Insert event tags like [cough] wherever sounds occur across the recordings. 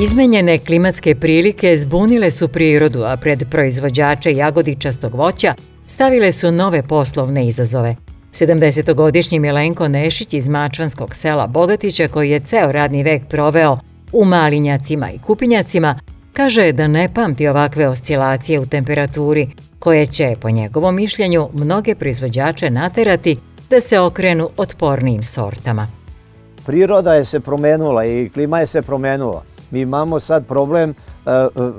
Izmenjene klimatske prilike zbunile su prirodu, a pred proizvođače jagodičastog voća stavile su nove poslovne izazove. 70-godišnji Milenko Nešić iz Mačvanskog sela Bogatića, koji je ceo radni vek proveo u malinjacima i kupinjacima, kaže da ne pamti ovakve oscilacije u temperaturi, koje će, po njegovom mišljenju, mnoge proizvođače naterati da se okrenu otpornijim sortama. Priroda je se promenula i klima je se promenula. Mi imamo sad problem e,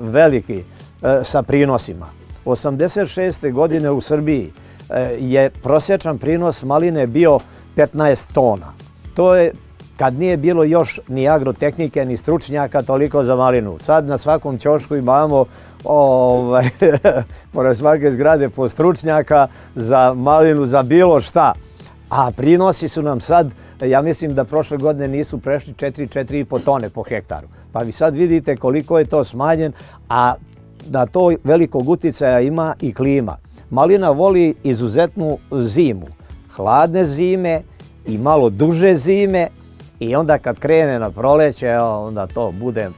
veliki e, sa prinosima. 86. godine u Srbiji e, je prosječan prinos maline bio 15 tona. To je kad nije bilo još ni agrotehnike, ni stručnjaka toliko za malinu. Sad na svakom ćošku imamo ovaj, [laughs] pored svake zgrade po stručnjaka za malinu, za bilo šta. A prinosi su nam sad, ja mislim da prošle godine nisu prešli 4-4,5 tone po hektaru. Pa vi sad vidite koliko je to smanjen, a da to velikog uticaja ima i klima. Malina voli izuzetnu zimu, hladne zime i malo duže zime i onda kad krene na proleće, onda to bude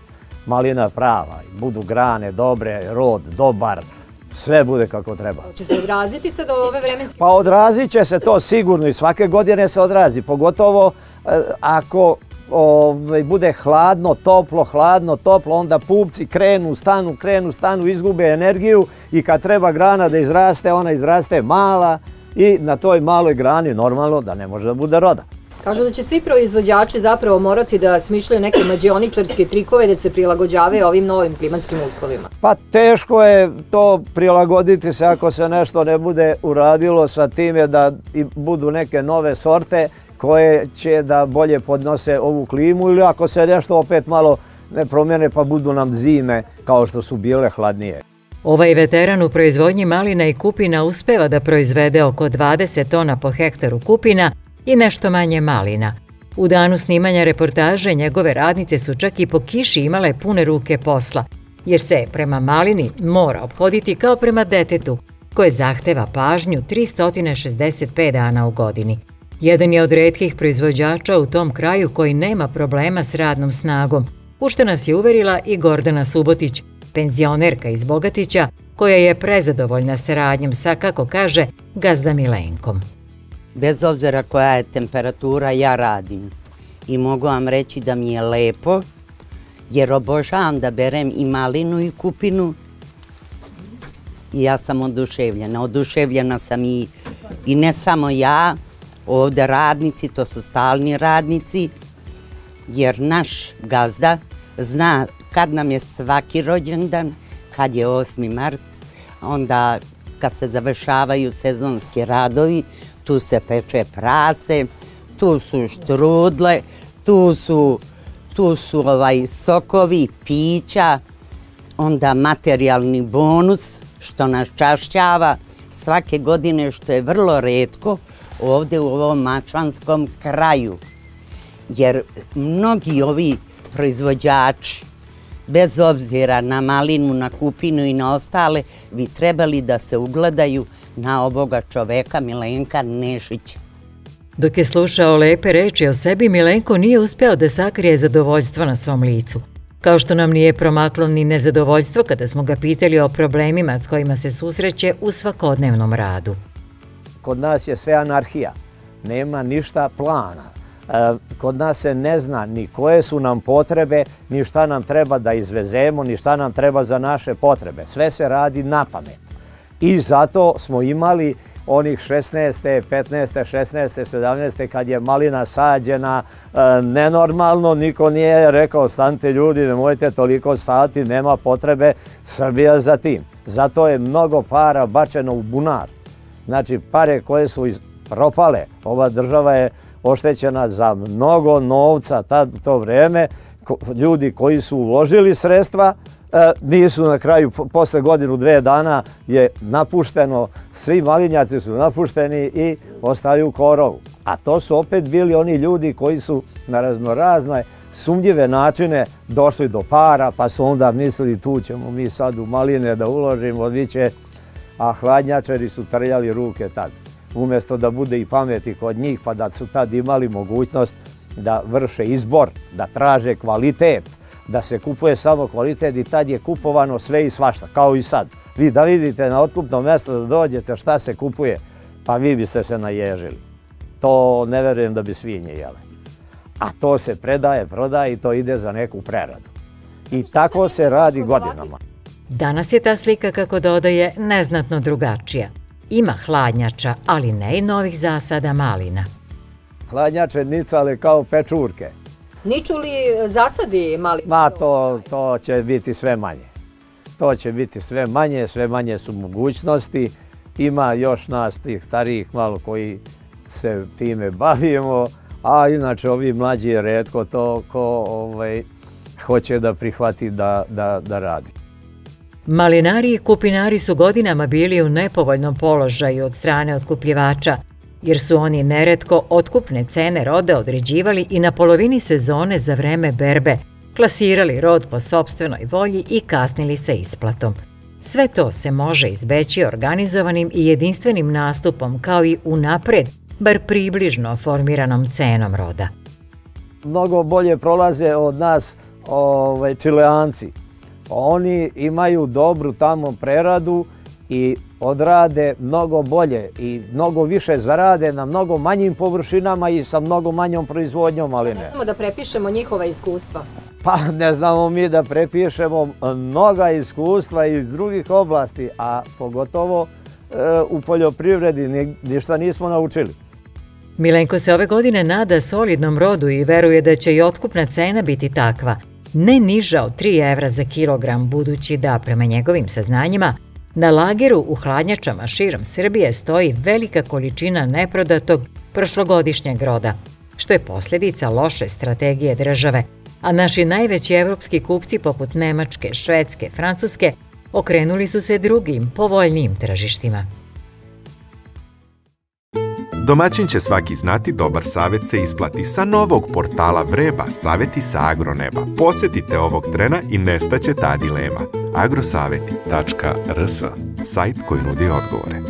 malina prava. Budu grane dobre, rod dobar, sve bude kako treba. Će se odraziti sad ove vremenske? Pa odrazit će se to sigurno i svake godine se odrazi, pogotovo e, ako ovaj, bude hladno, toplo, hladno, toplo, onda pupci krenu, stanu, krenu, stanu, izgube energiju i kad treba grana da izraste, ona izraste mala i na toj maloj grani normalno da ne može da bude roda. Kažu da će svi proizvođači zapravo morati da smišljaju neke mađioničarske trikove da se prilagođavaju ovim novim klimatskim uslovima. Pa teško je to prilagoditi se ako se nešto ne bude uradilo sa time da budu neke nove sorte koje će da bolje podnose ovu klimu ili ako se nešto opet malo ne promjene pa budu nam zime kao što su bile hladnije. Ovaj veteran u proizvodnji malina i kupina uspeva da proizvede oko 20 tona po hektaru kupina i nešto manje malina. U danu snimanja reportaže njegove radnice su čak i po kiši imale pune ruke posla, jer se prema malini mora obhoditi kao prema detetu, koje zahteva pažnju 365 dana u godini. Jedan je od redkih proizvođača u tom kraju koji nema problema s radnom snagom, u što nas je uverila i Gordana Subotić, penzionerka iz Bogatića, koja je prezadovoljna saradnjom sa, kako kaže, gazda Milenkom. Bez obzira koja je temperatura, ja radim. I mogu vam reći da mi je lepo, jer obožavam da berem i malinu i kupinu. I ja sam oduševljena. Oduševljena sam i, i ne samo ja, ovdje radnici, to su stalni radnici, jer naš gazda zna kad nam je svaki rođendan, kad je 8. mart, onda kad se završavaju sezonski radovi, tu se peče prase, tu su štrudle, tu su, tu su ovaj sokovi, pića, onda materijalni bonus što nas čašćava svake godine što je vrlo redko ovdje u ovom mačvanskom kraju. Jer mnogi ovi proizvođači, bez obzira na malinu, na kupinu i na ostale, bi trebali da se ugledaju na ovoga čoveka Milenka Nešića. Dok je slušao lepe reči o sebi, Milenko nije uspeo da sakrije zadovoljstvo na svom licu. Kao što nam nije promaklo ni nezadovoljstvo kada smo ga pitali o problemima s kojima se susreće u svakodnevnom radu. Kod nas je sve anarhija, nema ništa plana. E, kod nas se ne zna ni koje su nam potrebe, ni šta nam treba da izvezemo, ni šta nam treba za naše potrebe. Sve se radi na pamet. I zato smo imali onih 16. 15. 16. 17. kad je malina sađena e, nenormalno, niko nije rekao stante ljudi, nemojte toliko sati, nema potrebe Srbija za tim. Zato je mnogo para bačeno u bunar. Znači pare koje su propale, ova država je oštećena za mnogo novca tad, to vrijeme, ljudi koji su uložili sredstva, nisu na kraju, posle godinu, dve dana je napušteno, svi malinjaci su napušteni i ostaju u korovu. A to su opet bili oni ljudi koji su na raznorazne sumnjive načine došli do para, pa su onda mislili tu ćemo mi sad u maline da uložimo, će, a hladnjačari su trljali ruke tad. Umjesto da bude i pameti kod njih, pa da su tad imali mogućnost da vrše izbor, da traže kvalitet, da se kupuje samo kvalitet i tad je kupovano sve i svašta, kao i sad. Vi da vidite na otkupno mjesto da dođete šta se kupuje, pa vi biste se naježili. To ne verujem da bi svinje jele. A to se predaje, prodaje i to ide za neku preradu. I tako se radi godinama. Danas je ta slika, kako dodaje, neznatno drugačija. Ima hladnjača, ali ne i novih zasada malina. Hladnjače nicale kao pečurke. Niču li zasadi mali? Ma to, to će biti sve manje. To će biti sve manje, sve manje su mogućnosti. Ima još nas tih starijih malo koji se time bavimo, a inače ovi mlađi je redko to ko ovaj, hoće da prihvati da, da, da radi. Malinari i kupinari su godinama bili u nepovoljnom položaju od strane otkupljivača, jer su oni neretko otkupne cene roda određivali i na polovini sezone za vreme berbe, klasirali rod po sobstvenoj volji i kasnili sa isplatom. Sve to se može izbeći organizovanim i jedinstvenim nastupom kao i unapred, bar približno formiranom cenom roda. Mnogo bolje prolaze od nas ovaj, čileanci. Oni imaju dobru tamo preradu i odrade mnogo bolje i mnogo više zarade na mnogo manjim površinama i sa mnogo manjom proizvodnjom maline. Ne znamo da prepišemo njihova iskustva. Pa ne znamo mi da prepišemo mnoga iskustva iz drugih oblasti, a pogotovo e, u poljoprivredi ništa nismo naučili. Milenko se ove godine nada solidnom rodu i veruje da će i otkupna cena biti takva, ne niža od 3 evra za kilogram, budući da, prema njegovim saznanjima, na lageru u hladnjačama širom Srbije stoji velika količina neprodatog prošlogodišnjeg roda, što je posljedica loše strategije države, a naši najveći evropski kupci poput Nemačke, Švedske, Francuske okrenuli su se drugim, povoljnijim tržištima. Domaćin će svaki znati dobar savjet se isplati sa novog portala Vreba Savjeti sa Agroneba. Posjetite ovog trena i nestaće ta dilema. agrosaveti.rs Sajt koji nudi odgovore.